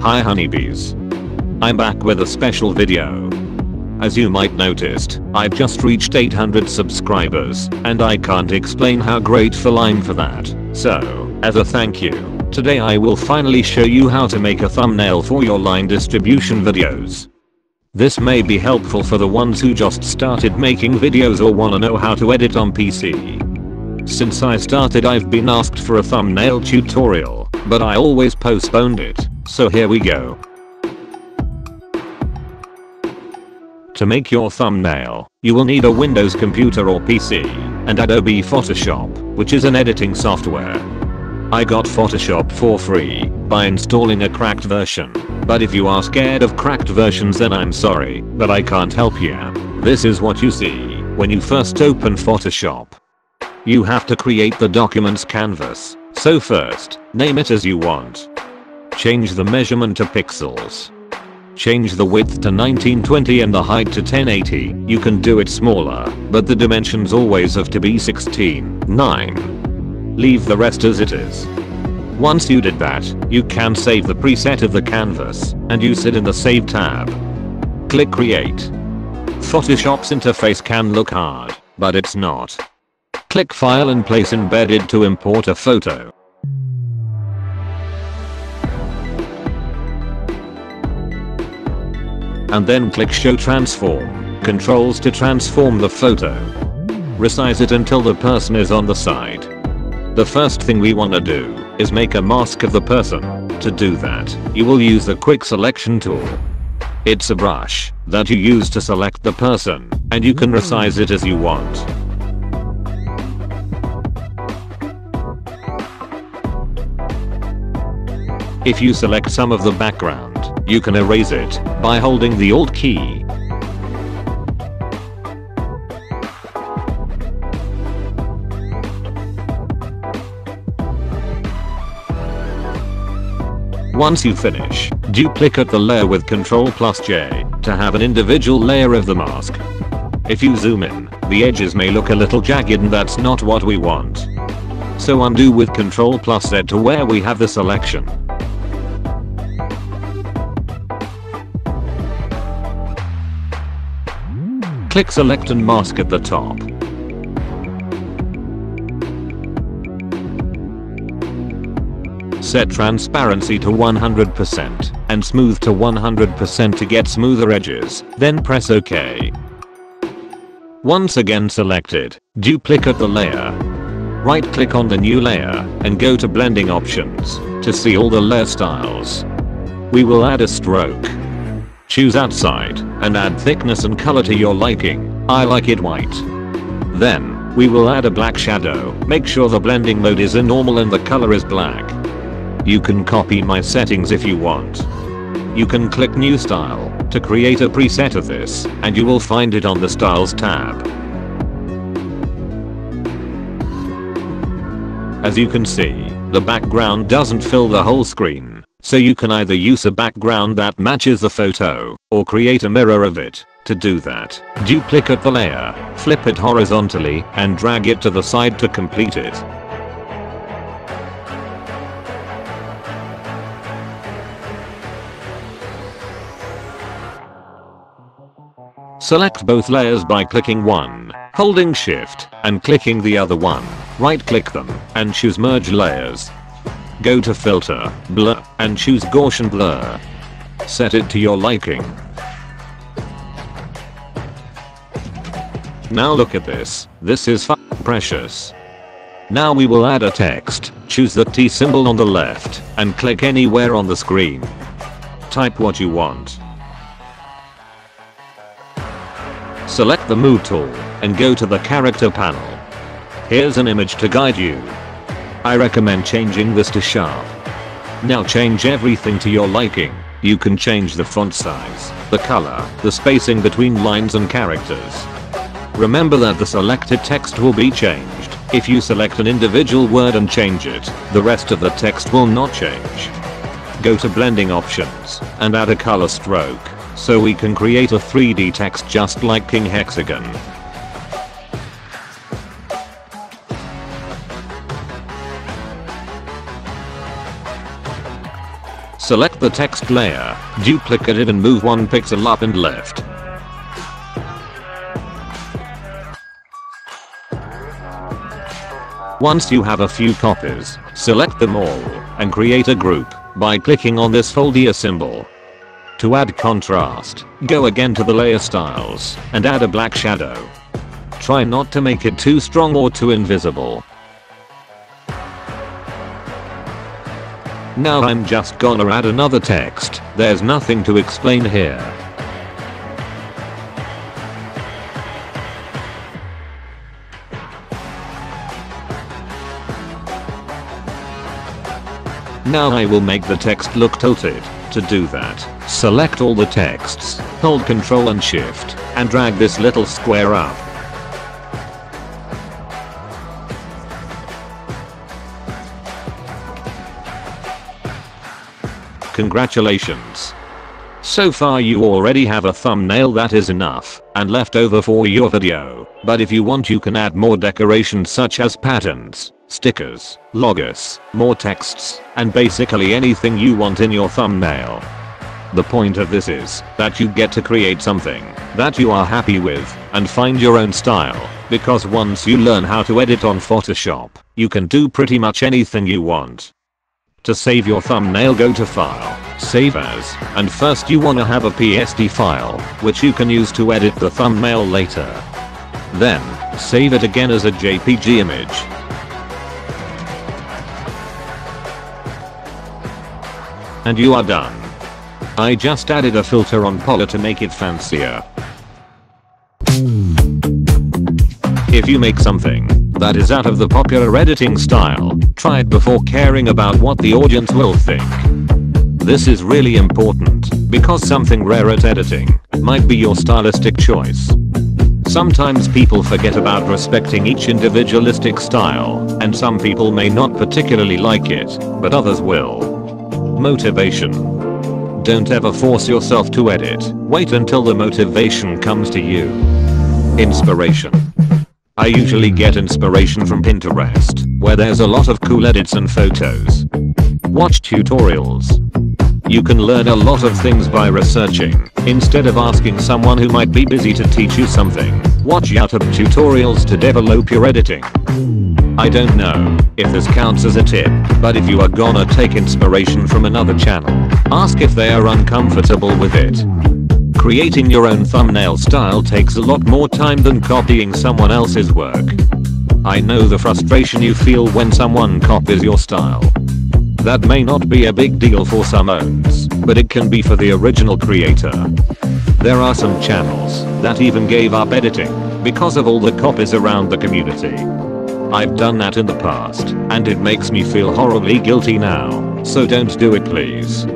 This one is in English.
Hi honeybees. I'm back with a special video. As you might noticed, I've just reached 800 subscribers, and I can't explain how grateful I'm for that. So, as a thank you, today I will finally show you how to make a thumbnail for your line distribution videos. This may be helpful for the ones who just started making videos or wanna know how to edit on PC. Since I started I've been asked for a thumbnail tutorial, but I always postponed it, so here we go. To make your thumbnail, you will need a Windows computer or PC, and Adobe Photoshop, which is an editing software. I got Photoshop for free by installing a cracked version, but if you are scared of cracked versions then I'm sorry, but I can't help you. This is what you see when you first open Photoshop. You have to create the document's canvas. So first, name it as you want. Change the measurement to pixels. Change the width to 1920 and the height to 1080. You can do it smaller, but the dimensions always have to be 16, 9. Leave the rest as it is. Once you did that, you can save the preset of the canvas and use it in the Save tab. Click Create. Photoshop's interface can look hard, but it's not. Click File and place Embedded to import a photo. And then click Show Transform. Controls to transform the photo. Resize it until the person is on the side. The first thing we wanna do is make a mask of the person. To do that, you will use the quick selection tool. It's a brush that you use to select the person, and you can resize it as you want. If you select some of the background, you can erase it by holding the Alt key. Once you finish, duplicate the layer with Ctrl plus J to have an individual layer of the mask. If you zoom in, the edges may look a little jagged and that's not what we want. So undo with Ctrl plus Z to where we have the selection. Click select and mask at the top. Set transparency to 100% and smooth to 100% to get smoother edges, then press OK. Once again selected, duplicate the layer. Right click on the new layer and go to blending options to see all the layer styles. We will add a stroke. Choose outside and add thickness and color to your liking. I like it white. Then, we will add a black shadow. Make sure the blending mode is in normal and the color is black. You can copy my settings if you want. You can click new style to create a preset of this and you will find it on the styles tab. As you can see, the background doesn't fill the whole screen, so you can either use a background that matches the photo or create a mirror of it. To do that, duplicate the layer, flip it horizontally and drag it to the side to complete it. Select both layers by clicking one, holding shift, and clicking the other one. Right click them, and choose merge layers. Go to filter, blur, and choose Gaussian blur. Set it to your liking. Now look at this, this is precious. Now we will add a text, choose the T symbol on the left, and click anywhere on the screen. Type what you want. Select the Move tool and go to the character panel. Here's an image to guide you. I recommend changing this to sharp. Now change everything to your liking. You can change the font size, the color, the spacing between lines and characters. Remember that the selected text will be changed. If you select an individual word and change it, the rest of the text will not change. Go to blending options and add a color stroke so we can create a 3D text just like King Hexagon. Select the text layer, duplicate it and move one pixel up and left. Once you have a few copies, select them all and create a group by clicking on this folder symbol. To add contrast, go again to the layer styles and add a black shadow. Try not to make it too strong or too invisible. Now I'm just gonna add another text, there's nothing to explain here. Now I will make the text look tilted. To do that, select all the texts, hold Ctrl and Shift, and drag this little square up. Congratulations. So far you already have a thumbnail that is enough and left over for your video, but if you want you can add more decorations such as patterns, stickers, logos, more texts, and basically anything you want in your thumbnail. The point of this is that you get to create something that you are happy with and find your own style because once you learn how to edit on Photoshop, you can do pretty much anything you want. To save your thumbnail go to file, save as, and first you wanna have a PSD file, which you can use to edit the thumbnail later. Then, save it again as a JPG image and you are done. I just added a filter on Polarr to make it fancier. If you make something that is out of the popular editing style, try it before caring about what the audience will think. This is really important because something rare at editing might be your stylistic choice. Sometimes people forget about respecting each individualistic style, and some people may not particularly like it, but others will. Motivation. Don't ever force yourself to edit, wait until the motivation comes to you. Inspiration. I usually get inspiration from Pinterest, where there's a lot of cool edits and photos. Watch tutorials. You can learn a lot of things by researching, instead of asking someone who might be busy to teach you something. Watch YouTube tutorials to develop your editing. I don't know if this counts as a tip, but if you are gonna take inspiration from another channel, ask if they are uncomfortable with it. Creating your own thumbnail style takes a lot more time than copying someone else's work. I know the frustration you feel when someone copies your style. That may not be a big deal for some owns, but it can be for the original creator. There are some channels that even gave up editing because of all the copies around the community. I've done that in the past, and it makes me feel horribly guilty now, so don't do it please.